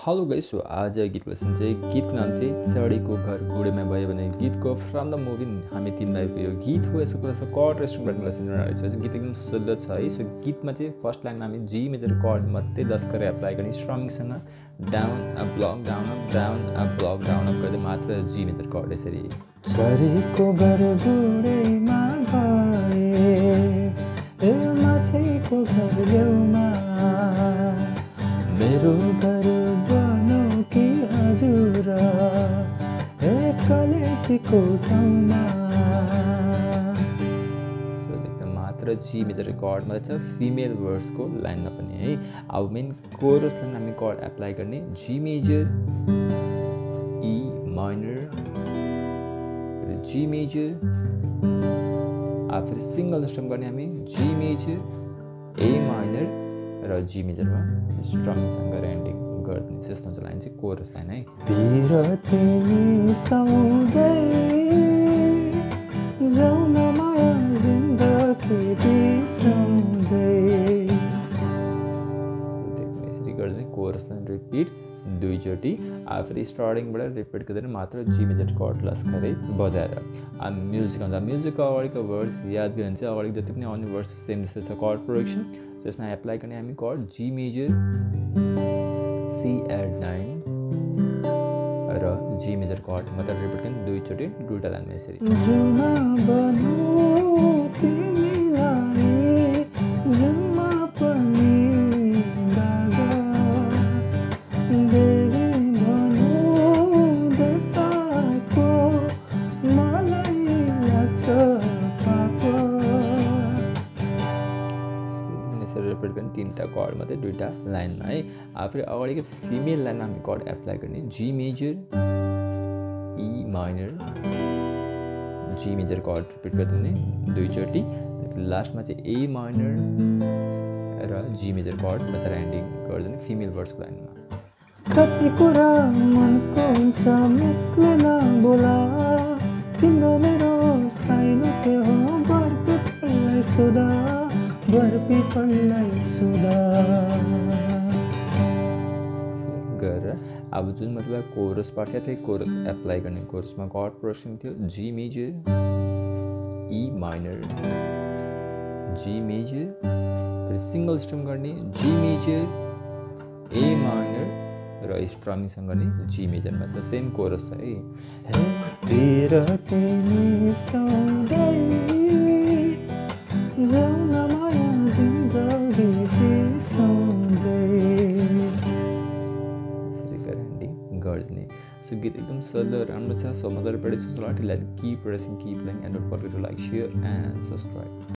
Hello guys आज गीतको lesson चाहिँ गीतको नाम चाहिँ चढीको घर गुडेमा भयो भने गीतको फ्रम द मुभी हामी तिन भाइको यो गीत हो यसको कुरा छ कट रेस्टुरेन्टबाट लेसन रहेको छ गीत एकदम सजिलो छ है। सो गीतमा चाहिँ फर्स्ट लाइन हामी जी मेजर कट मात्रै दस गरेर एप्लाई गर्ने स्ट्रङसँग down up block down up down up block down up गर्दै मात्र जी मेजर कट यसरी। मेरो घर जी मेजर कर्डमा छ फिमेल वर्ड्सको लाइनमा पनि है अब मेन कोरसलाई हामी कर्ड एप्लाई गर्ने G major E minor G major अब फेरि सिङ्गल स्ट्रम गर्ने हामी जी मेजर ए माइनर र जी मेजरमा स्ट्रङसँग एन्डिङ गरिदिने त्यस्तो हुन्छ लाइन चाहिँ कोरस लाइन है तिर तिमी सौदै जाउँ न माया जिन्दगी बिसाउँदै देख्ने यसरी गरिदिने कोरसलाई रिपिट दुईचोटि अब फेरि स्टार्टिङबाट रिपिट गर्दैन मात्र जी मेजर कर्ड लस्करै बजाएर अब म्युजिक आउँछ म्युजिकको अगाडिको वर्ड्स याद गऱ्यो भने चाहिँ अगाडि जति पनि आउने वर्ड्स सेम जस्तो छ कर्ड प्रोडक्सन त्यसमा एप्लाई गर्ने हामी chord G major C add nine र जी मेजर कर्ड मात्र रिपिट दुईचोटि दुइटा लाइनमा यसरी। यसरी रिपिट गर्ने तिनवटा कर्ड मात्रै दुइटा लाइनमा है अब फेरि अगाडिको फिमेल लाइनमा हामी कर्ड एप्लाई गर्ने G major E minor G major chord repeat गरिदिने दुईचोटि लास्टमा चाहिँ ए माइनर र जी मेजर कर्ड बसेर एन्डिङ गरिदिने फिमेल वर्ड्सको लाइनमा कति कुरा मनको हुन्छ मुखले बोला तिम्रो मेरो साइनो के हो बर पिपललाई सुधा बर पिपललाई सुधा गरेर अब जुन मतलब कोरस पार्ट छ फेरि कोरस एप्लाई गर्ने कोरसमा कर्ड प्रोडक्सन थियो G major E minor G major फेरि सिङ्गल स्ट्रम गर्ने जी मेजर ए माइनर र स्ट्रमिङसँग गर्ने जी मेजरमा छ। सेम कोरस छ है। सो गीत एकदम सजिलो राम्रो छ सो एन्ड सब्सक्राइब